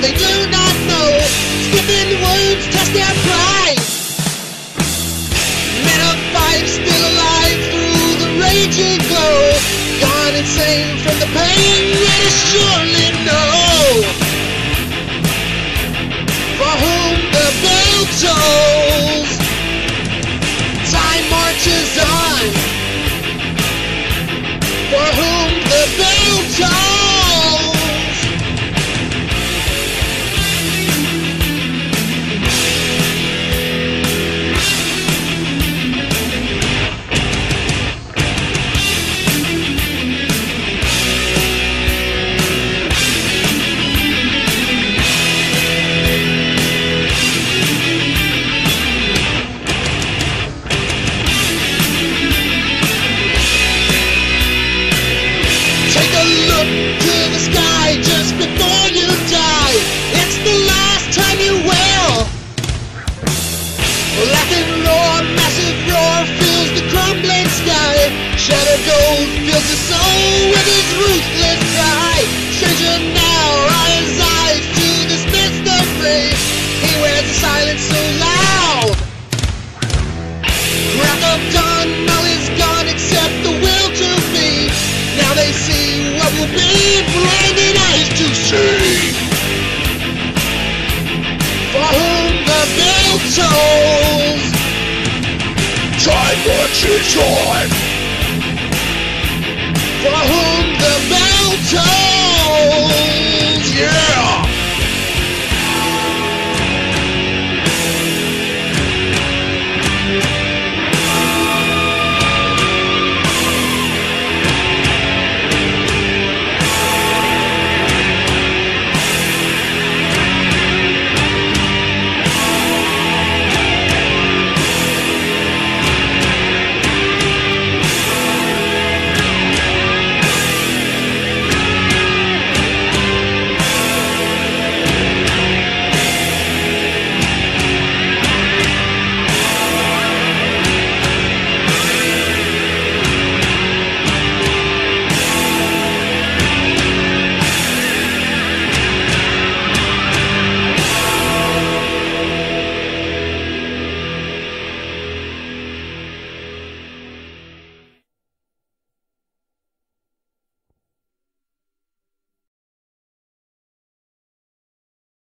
they do. He wears a silence so loud. Crack of dawn, all is gone except the will to be. Now they see what will be, blinded eyes to see. For whom the bell tolls, time marches on. For whom